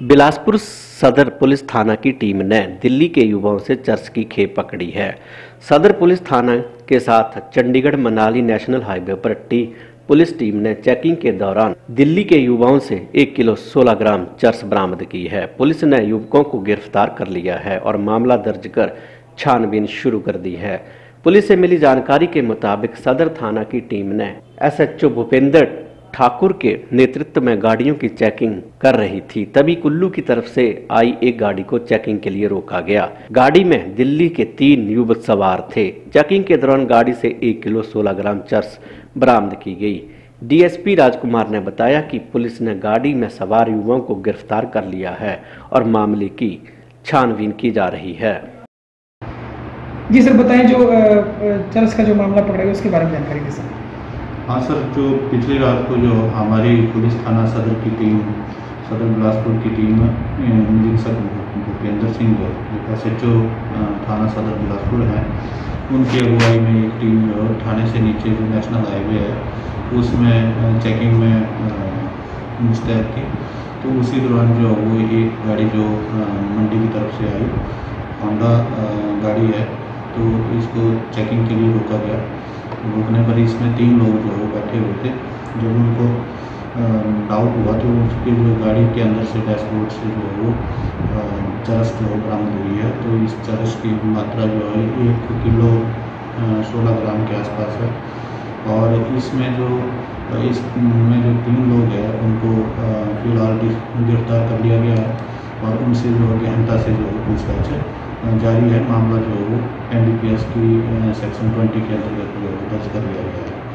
बिलासपुर सदर पुलिस थाना की टीम ने दिल्ली के युवाओं से चर्च की खेप पकड़ी है। सदर पुलिस थाना के साथ चंडीगढ़ मनाली नेशनल हाईवे पर टी पुलिस टीम ने चेकिंग के दौरान दिल्ली के युवाओं से एक किलो 16 ग्राम चर्च बरामद की है। पुलिस ने युवकों को गिरफ़्तार कर लिया है और मामला दर्ज कर छानबीन शुरू कर दी है। पुलिस से मिली जानकारी के मुताबिक सदर थाना की टीम ने एसएचओ भूपेंद्र ठाकुर के नेतृत्व में गाड़ियों की चेकिंग कर रही थी, तभी कुल्लू की तरफ़ से आई एक गाड़ी को चेकिंग के लिए रोका गया। गाड़ी में दिल्ली के तीन युवक सवार थे। चेकिंग के दौरान गाड़ी से एक किलो सोलह ग्राम चर्स बरामद की गई। डीएसपी राजकुमार ने बताया कि पुलिस ने गाड़ी में सवार युवाओं को गिरफ़्तार कर लिया है और मामले की छानबीन की जा रही है। जी सर, बताएँ जो चर्च का जो मामला पकड़ा है उसके बारे में जानकारी दें सर। हाँ सर, जो पिछली रात को जो हमारी पुलिस थाना सदर की टीम, सदर बिलासपुर की टीम निरीक्षक भूपेंद्र सिंह जो एस एच ओ थाना सदर बिलासपुर है। उनकी अगुवाई में एक टीम जो थाने से नीचे जो नेशनल हाईवे है, उसमें चेकिंग में मुस्तैद थी। तो उसी दौरान जो वो एक गाड़ी जो मंडी की तरफ़ से आई होंडा गाड़ी है तो इसको चेकिंग के लिए रोका गया। रोकने पर इसमें तीन लोग जो है बैठे हुए थे, जब उनको डाउट हुआ तो उसके जो गाड़ी के अंदर से डैशबोर्ड से जो है वो चरस जो है बरामद हुई है। तो इस चरस की मात्रा जो है एक किलो सोलह ग्राम के आसपास है। और इसमें जो इस में जो तीन लोग हैं, उनको फ़िलहाल गिरफ़्तार कर लिया गया है और उनसे जो है गहनता से जो है पूछताछ है। जारी है मामला जो है वो एन की सेक्शन ट्वेंटी के अंतर्गत जो है दर्ज कर लिया गया है।